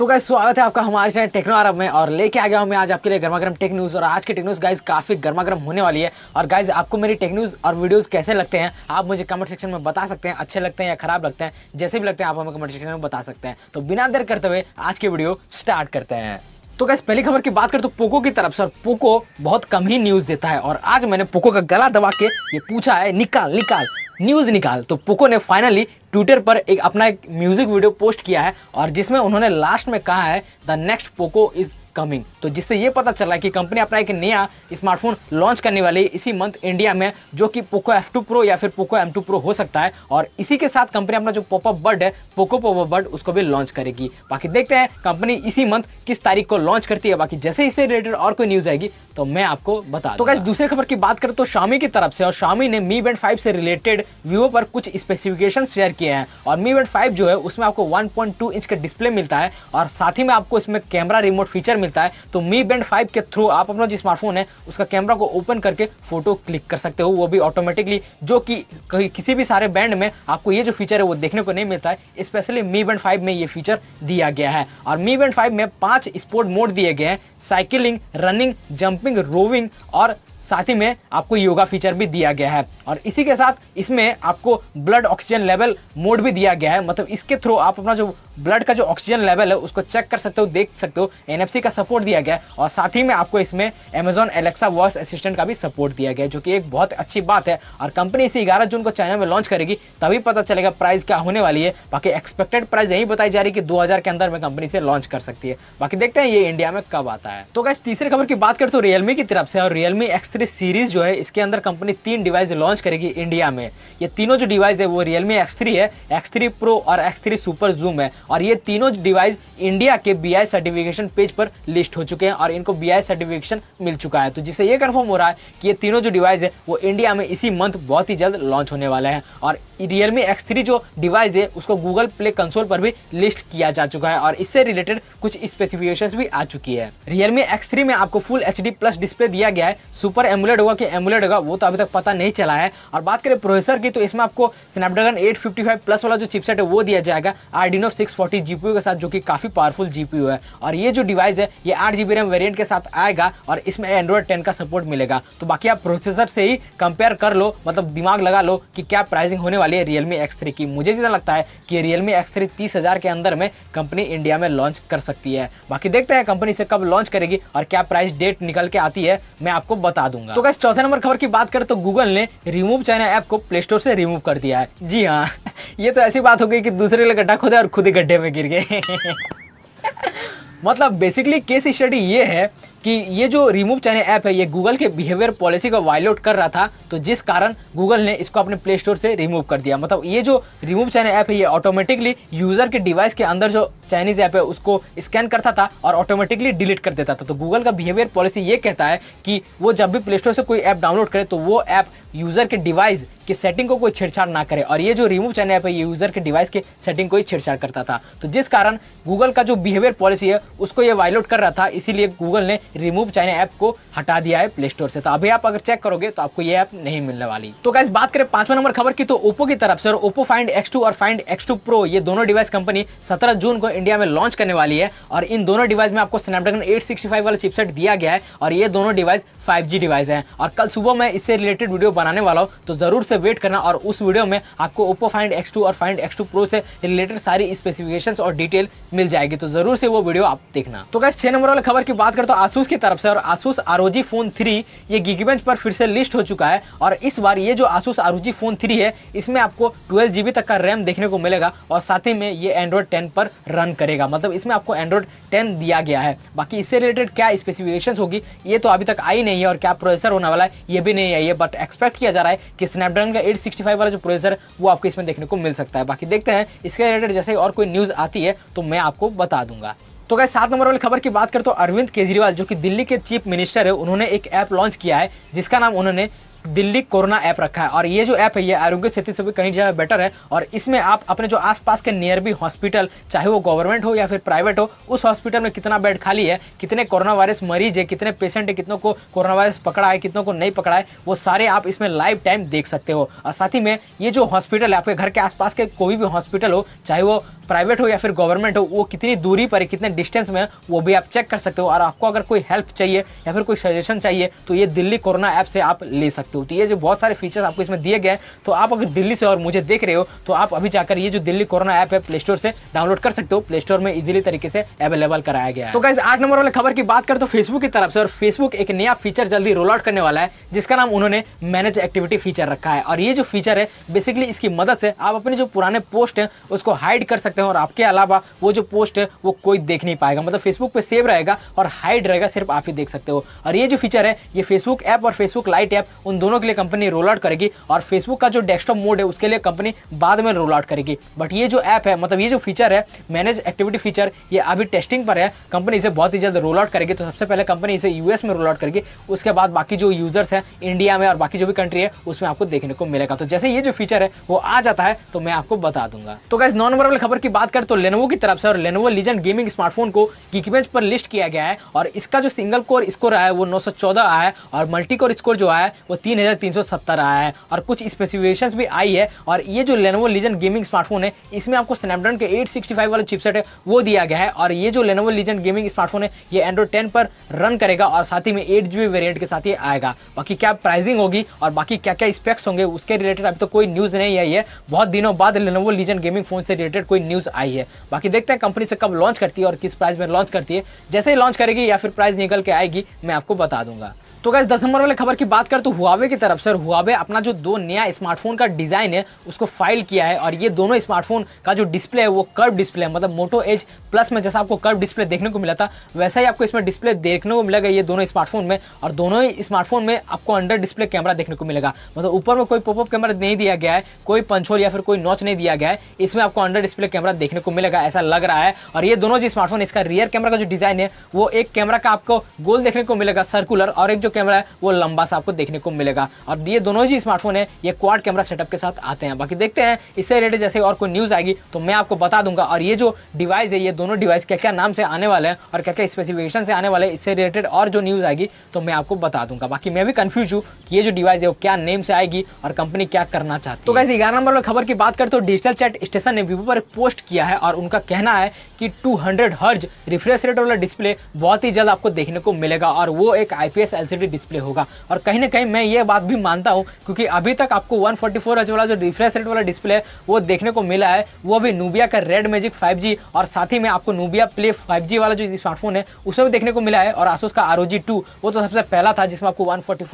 तो गाइस स्वागत है आपका हमारे चैनल टेक्नो अरब में और लेके आ गया हूँ मैं आज आपके लिए गर्मा गर्म टेक न्यूज़ और आज की टेक न्यूज़ गाइस काफ़ी गर्मा गर्म होने वाली है। और गाइस आपको मेरी टेक न्यूज़ और वीडियोस कैसे लगते हैं, आप मुझे कमेंट सेक्शन में बता सकते हैं, अच्छे लगते हैं या खराब लगते हैं, जैसे भी लगते हैं आप हमें कमेंट सेक्शन में बता सकते हैं। तो बिना देर करते हुए आज की वीडियो स्टार्ट करते हैं। तो गैस पहली खबर की बात करें तो पोको की तरफ़ से पोको बहुत कम ही न्यूज़ देता है। और आज मैंने पोको का गला दबा के ये पूछा है, निकाल निकाल। न्यूज़ निकाल। तो पोको ने फाइनली ट्विटर पर एक अपना एक म्यूज़िक वीडियो पोस्ट किया है और जिसमें उन्होंने लास्ट में कहा है the next Poco is coming तो जिससे ये पता चला है कि कंपनी अपना एक नया स्मार्टफ़ोन लॉन्च करने वाली है इसी मंथ इंडिया में जो कि पोको F2 Pro या फिर पोको M2 Pro हो सकता है और इसी के साथ कंपनी अपना जो पॉपअप बर्ड है पोको पॉपअप बर्ड उसको भी लॉन्च करेगी। बाकी देखते हैं कंपनी इसी मंथ किस तारीख को लॉन्च करती है। बाकी जैसे इससे रिलेटेड और कोई न्यूज़ आएगी तो मैं आपको बता तो कैसे दूसरे खबर की बात करें तो शामी की तरफ़ से और शामी ने मी बैंड फाइव से रिलेटेड वीवो पर कुछ स्पेसिफिकेशन शेयर किए हैं। और मी बैंड फाइव जो है उसमें आपको 1.2 इंच का डिस्प्ले मिलता है और साथ ही में आपको इसमें कैमरा रिमोट फीचर मिलता है तो मी बैंड फाइव के थ्रू आप अपना जो स्मार्टफ़ोन है, उसका कैमरा को ओपन करके फ़ोटो क्लिक कर सकते हो। वो भी ऑटोमेटिकली जो कि किसी भी सारे बैंड में आपको ये जो फीचर है, वो देखने को नहीं मिलता है। स्पेशली मी बैंड फाइव में ये फीचर दिया गया है। और मी बैंड फाइव में पाँच स्पोर्ट मोड दिए गए हैं साइकिलिंग रनिंग जंपिंग रोविंग और साथ ही में आपको योगा फीचर भी दिया गया है। और इसी के साथ इसमें आपको ब्लड ऑक्सीजन लेवल मोड भी दिया गया है। मतलब इसके थ्रू आप अपना जो ब्लड का जो ऑक्सीजन लेवल है, उसको चेक कर सकते हो, देख सकते हो। एनएफसी का सपोर्ट दिया गया है। और साथ ही में आपको इसमें अमेजोन एलेक्सा वॉइस असिस्टेंट का भी सपोर्ट दिया गया है, जो कि एक बहुत अच्छी बात है। और कंपनी इसे ग्यारह जून को चाइना में लॉन्च करेगी, तभी पता चलेगा प्राइस क्या होने वाली है। बाकी एक्सपेक्टेड प्राइस यही बताई जा रही है कि दो हज़ार के अंदर में कंपनी से लॉन्च कर सकती है। बाकी देखते हैं ये इंडिया में कब आता है। तो गैस तीसरी खबर की बात करें तो रियलमी की तरफ़ से, और रियलमी एक्स सीरीज़ जो है, इसके अंदर कंपनी तीन डिवाइस लॉन्च करेगी इंडिया में। ये तीनों जो डिवाइस है, वो रियलमी एक्स है एक्स प्रो और एक्स सुपर जूम है। और ये तीनों डिवाइस इंडिया के बीआई सर्टिफिकेशन पेज पर लिस्ट हो चुके हैं और इनको बीआई सर्टिफिकेशन मिल चुका है। तो जिससे ये कंफर्म हो रहा है कि ये तीनों जो डिवाइस है, वो इंडिया में इसी मंथ बहुत ही जल्द लॉन्च होने वाले हैं। और रियलमी एक्स थ्री जो डिवाइस है, उसको गूगल प्ले कंसोल पर भी लिस्ट किया जा चुका है और इससे रिलेटेड कुछ स्पेसिफिकेशन भी आ चुकी है। रियलमी एक्स थ्री में आपको फुल एच प्लस डिस्प्ले दिया गया है सुपर एमुलेट होगा कि एमुलेट होगा, वो तो अभी तक पता नहीं चला है। और बात करें प्रोसेसर की तो इसमें आपको स्नैपड्रैगन 855 प्लस वाला जो चिपसेट है, वो दिया जाएगा आर्डिनो 640 जीपीयू के साथ, जो कि काफ़ी पावरफुल जीपीयू है। और ये जो डिवाइस है, ये आठ जीबी रैम वेरियंट के साथ आएगा और इसमें एंड्रॉइड टेन का सपोर्ट मिलेगा। तो बाकी आप प्रोसेसर से ही कंपेयर कर लो मतलब दिमाग लगा लो कि क्या प्राइसिंग होने वाली है रियलमी एक्स की। मुझे जितना लगता है कि रियलमी एक्स थ्री के अंदर में कंपनी इंडिया में लॉन्च कर सकती है। बाकी देखते हैं कंपनी से कब लॉन्च करेगी और क्या प्राइस डेट निकल के आती है, मैं आपको बता दूँगा। तो कैसे चौथे नंबर खबर की बात करें तो गूगल ने रिमूव चाइना ऐप को प्ले स्टोर से रिमूव कर दिया है। जी हाँ ये तो ऐसी बात हो गई कि दूसरे लिए गड्ढा खोदे और खुद ही गड्ढे में गिर गए। मतलब बेसिकली केस स्टडी ये है कि ये जो रिमूव चाइना ऐप है, ये गूगल के बिहेवियर पॉलिसी को वायलेट कर रहा था तो जिस कारण गूगल ने इसको अपने प्ले स्टोर से रिमूव कर दिया। मतलब ये जो रिमूव चाइना ऐप है, ये ऑटोमेटिकली यूज़र के डिवाइस के अंदर जो चाइनीज़ ऐप है, उसको स्कैन करता था और ऑटोमेटिकली डिलीट कर देता था। तो गूगल का बिहेवियर पॉलिसी ये कहता है कि वो जब भी प्ले स्टोर से कोई ऐप डाउनलोड करे तो वो ऐप यूज़र के डिवाइस की सेटिंग को कोई छेड़छाड़ ना करे और ये जो रिमूव चाइना ऐप है, ये यूज़र के डिवाइस के सेटिंग को ही छेड़छाड़ करता था। तो जिस कारण गूगल का जो बिहेवियर पॉलिसी है, उसको ये वायलेट कर रहा था, इसीलिए गूगल ने रिमूव चाइना ऐप को हटा दिया है प्ले स्टोर से। तो अभी आप अगर चेक करोगे तो आपको ये ऐप नहीं मिलने वाली। तो गाइस बात करें पांचवा नंबर खबर की तो ओप्पो की तरफ़ से ओप्पो फाइंड एक्स और फाइंड एक्स प्रो ये दोनों डिवाइस कंपनी सत्रह जून को इंडिया में लॉन्च करने वाली है और इन दोनों डिवाइस में आपको स्नैपड्रैगन 865 वाला चिपसेट दिया गया है और ये दोनों डिवाइस 5G डिवाइस है। और कल सुबह मैं इससे रिलेटेड वीडियो बनाने वाला हूँ तो ज़रूर से वेट करना और उस वीडियो में आपको ओप्पो फाइंड एक्स और फाइंड एक्स प्रो से रिलेटेड सारी स्पेसिफिकेशन और डिटेल मिल जाएगी तो ज़रूर से वो वीडियो आप देखना। तो गैस छह नंबर वाले खबर की बात करें तो आसूस की तरफ़ से और आसूस आरोजी फ़ोन थ्री ये गिगबेंच पर फिर से लिस्ट हो चुका है और इस बार ये जो आसूस आरोजी फ़ोन थ्री है, इसमें आपको ट्वेल्व जीबी तक का रैम देखने को मिलेगा और साथ ही में ये एंड्रॉइड टेन पर रन करेगा। मतलब इसमें आपको एंड्रॉइड टेन दिया गया है। बाकी इससे रिलेटेड क्या स्पेसिफिकेशन होगी, ये तो अभी तक आई नहीं है और क्या प्रोसेसर होने वाला है, ये भी नहीं आई है। बट एक्सपेक्ट किया जा रहा है कि स्नैपड्रैगन का 865 वाला जो प्रोसेसर वो आपको इसमें देखने को मिल सकता है। बाकी देखते हैं, इसके रिलेटेड जैसे और कोई न्यूज़ आती है तो मैं आपको बता दूँगा। तो क्या सात नंबर वाली खबर की बात करें तो अरविंद केजरीवाल, जो कि दिल्ली के चीफ मिनिस्टर है, उन्होंने एक ऐप लॉन्च किया है, जिसका नाम उन्होंने दिल्ली कोरोना ऐप रखा है। और ये जो ऐप है, ये आरोग्य सेतु से भी कहीं ज़्यादा बेटर है, और इसमें आप अपने जो आसपास के नियर भी हॉस्पिटल चाहे वो गवर्नमेंट हो या फिर प्राइवेट हो, उस हॉस्पिटल में कितना बेड खाली है, कितने कोरोना वायरस मरीज़ है, कितने पेशेंट है, कितनों को कोरोना वायरस पकड़ा है, कितनों को नहीं पकड़ा है, वो सारे आप इसमें लाइव टाइम देख सकते हो। और साथ ही में ये जो हॉस्पिटल है, आपके घर के आसपास के कोई भी हॉस्पिटल हो, चाहे वो प्राइवेट हो या फिर गवर्नमेंट हो, वो कितनी दूरी पर है, कितने डिस्टेंस में है, वो भी आप चेक कर सकते हो। और आपको अगर कोई हेल्प चाहिए या फिर कोई सजेशन चाहिए तो ये दिल्ली कोरोना ऐप से आप ले सकते हो। तो ये जो बहुत सारे फीचर्स आपको इसमें दिए गए तो आप अगर दिल्ली से और मुझे देख रहे हो तो आप अभी जाकर ये जो दिल्ली कोरोना ऐप है प्ले स्टोर से डाउनलोड कर सकते हो। प्ले स्टोर में इजिली तरीके से अवेलेबल कराया गया है। तो गाइज़ आठ नंबर वाले खबर की बात करें तो फेसबुक की तरफ़ से, और फेसबुक एक नया फीचर जल्दी रोल आउट करने वाला है, जिसका नाम उन्होंने मैनेज एक्टिविटी फीचर रखा है। और ये जो फीचर है बेसिकली इसकी मदद से आप अपने जो पुराने पोस्ट है, उसको हाइड कर सकते हैं और आपके अलावा वो जो पोस्ट है, वो कोई देख नहीं पाएगा। मतलब फेसबुक पे सेव रहेगा और हाइड रहेगा, सिर्फ़ आप ही देख सकते हो। और ये जो फीचर है, ये फेसबुक ऐप और फेसबुक लाइट ऐप उन दोनों के लिए कंपनी रोल आउट करेगी और फेसबुक का जो डेस्कटॉप मोड है, उसके लिए कंपनी बाद में रोल आउट करेगी। बट ये जो ऐप है मतलब ये जो फीचर है मैनेज एक्टिविटी फीचर ये अभी टेस्टिंग पर है। कंपनी इसे बहुत ही जल्द रोल आउट करेगी। तो सबसे पहले कंपनी इसे यूएस में रोल आउट करेगी। उसके बाद बाकी जो यूज़र्स है इंडिया में और बाकी जो भी कंट्री है, उसमें आपको देखने को मिलेगा। तो जैसे ये जो फीचर है, वो आ जाता है तो मैं आपको बता दूँगा। तो गैस नौ नंबर वाली खबर की बात करें तो लेनोवो की तरफ़ से और लेनोवो लीजेंड गेमिंग स्मार्टफ़ोन को गिकबेंच पर लिस्ट किया गया है और इसका जो सिंगल कोर स्कोर आया है, वो 914 आया है और मल्टी कोर स्कोर जो आया है, वो 3370 आया है और कुछ स्पेसिफिकेशंस भी आई है और ये जो लेनोवो लीजेंड गेमिंग स्मार्टफ़ोन है, इसमें आपको स्नैपड्रैगन के 865 वाला चिपसेट है, वो दिया गया है और ये जो लेनोवो लीजेंड गेमिंग स्मार्टफ़ोन है, ये एंड्रॉइड 10 पर रन करेगा और साथ ही में एट वेरियंट के साथ ही आएगा। बाकी क्या प्राइसिंग होगी और बाकी क्या क्या स्पेक्स होंगे, उसके रिलेटेड अभी तो कोई न्यूज़ नहीं आई है। बहुत दिनों बाद लेनोवो लीजेंड गेमिंग फ़ोन से रिलेटेड कोई न्यूज़ आई है। बाकी देखते हैं कंपनी से कब लॉन्च करती है और किस प्राइस में लॉन्च करती है। जैसे ही लॉन्च करेगी या फिर प्राइस निकल के आएगी, मैं आपको बता दूँगा। तो गैस दस नंबर वाले खबर की बात कर तो हुआवे की तरफ़ से हुआवे अपना जो दो नया स्मार्टफ़ोन का डिज़ाइन है, उसको फ़ाइल किया है और ये दोनों स्मार्टफ़ोन का जो डिस्प्ले है, वो कर्व डिस्प्ले है। मतलब मोटो एज प्लस में जैसा आपको कर्व डिस्प्ले देखने को मिला था, वैसा ही आपको इसमें डिस्प्ले देखने को मिलेगा ये दोनों स्मार्टफ़ोन में और दोनों ही स्मार्टफ़ोन में आपको अंडर डिस्प्ले कैमरा देखने को मिलेगा। मतलब ऊपर में कोई पॉपअप कैमरा नहीं दिया गया है, कोई पंचोल या फिर कोई नॉच नहीं दिया गया है, इसमें आपको अंडर डिस्प्ले कैमरा देखने को मिलेगा, ऐसा लग रहा है। और ये दोनों जो स्मार्टफ़ोन इसका रियर कैमरा का जो डिज़ाइन है, वो एक कैमरा का आपको गोल देखने को मिलेगा सर्कुलर और एक जो कैमरा है वो लंबा सा आपको देखने को मिलेगा। और ये दोनों ही स्मार्टफ़ोन है ये क्वाड कैमरा सेटअप के साथ आते हैं। बाकी देखते हैं इससे रिलेटेड जैसे और कोई न्यूज़ आएगी तो मैं आपको बता दूँगा। और ये जो डिवाइस है ये दोनों डिवाइस क्या क्या नाम से आने वाले हैं और क्या क्या स्पेसिफिकेशन से आने वाले हैं इससे रिलेटेड और जो न्यूज़ आएगी तो मैं आपको बता दूँगा। बाकी मैं भी कंफ्यूज हूँ कि ये जो डिवाइस है वो क्या नेम से आएगी और कंपनी क्या करना चाहती है। तो कैसे ग्यारह नंबर खबर की बात करते तो डिजिटल चैट स्टेशन ने वीवो पर एक पोस्ट किया है और उनका कहना है कि 200 हर्ज रिफ्रेश रेट वाला डिस्प्ले बहुत ही जल्द आपको देखने को मिलेगा। और वो एक आईपीएस एलसीडी डिस्प्ले होगा। और कहीं ना कहीं मैं ये बात भी मानता हूँ, क्योंकि अभी तक आपको 144 हर्ज वाला जो रिफ्रेश रेट वाला डिस्प्ले है, वो देखने को मिला है। वो भी नूबिया का रेड मैजिक 5G और साथ ही में आपको नूबिया प्ले 5G वाला जो स्मार्टफ़ोन है, उसमें भी देखने को मिला है। और आसूस का आर वो तो सबसे पहला था जिसमें आपको वन फोर्टी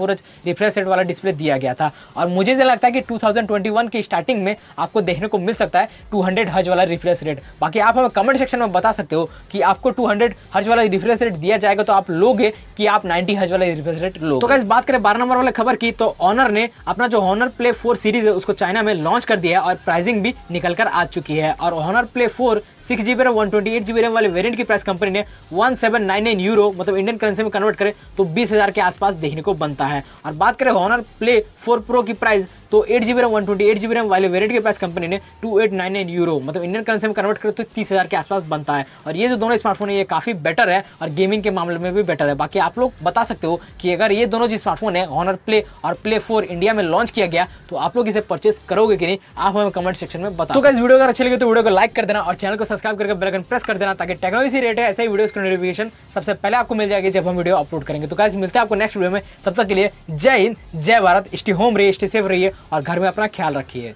रिफ्रेश रेट वाला डिस्प्ले दिया गया था। और मुझे लगता है कि टू की स्टार्टिंग में आपको देखने को मिल सकता है टू हर्ज वाला रिफ्रेश रेट बाकी आप हमें कमेंट सेक्शन में बता सकते हो कि आपको 200 हर्ज वाला रिफ्रेश रेट दिया जाएगा तो आप लोगे कि आप 90 हज वाला रिफ्रेश रेट लो तो बात करें बारह नंबर वाले खबर की तो ऑनर ने अपना जो ऑनर प्ले फोर सीरीज़ है उसको चाइना में लॉन्च कर दिया है और प्राइसिंग भी निकल कर आ चुकी है। और Honor play four six GB RAM one twenty eight GB RAM वाले वेरियंट की प्राइस कंपनी ने one seven nine nine euro मतलब इंडियन करेंसी में कन्वर्ट करें तो बीस हज़ार के आसपास देखने को बनता है। और बात करें हॉनर प्ले फोर प्रो की प्राइस तो eight GB RAM one twenty eight GB RAM वाले वेरियंट के प्राइस कंपनी ने two eight nine nine euro मतलब इंडियन करेंसी में कन्वर्ट करे तो तीस हज़ार के आसपास बनता है। और ये जो दोनों स्मार्टफ़ोन है ये काफ़ी बेटर है और गेमिंग के मामले में भी बेटर है। बाकी आप लोग बता सकते हो कि अगर ये दोनों जो स्मार्टफ़ोन है हॉनर प्ले और प्ले फोर इंडिया में लॉन्च किया गया तो आप लोग इसे परचेस करोगे कि नहीं आप हमें कमेंट सेक्शन में बता तो इस वीडियो अगर अच्छी लगे तो वीडियो को लाइक कर देना और चैनल को सब्सक्राइब करके बेल आइकन प्रेस कर देना ताकि टेक्नोलॉजी रेट है ऐसे ही वीडियो की नोटिफिकेशन सबसे पहले आपको मिल जाएगी जब हम वीडियो अपलोड करेंगे। तो कैसे मिलते हैं आपको नेक्स्ट वीडियो में। तब तक के लिए जय हिंद, जय भारत। स्टे होम रही स्टे सेफ़ रहिए और घर में अपना ख्याल रखिए।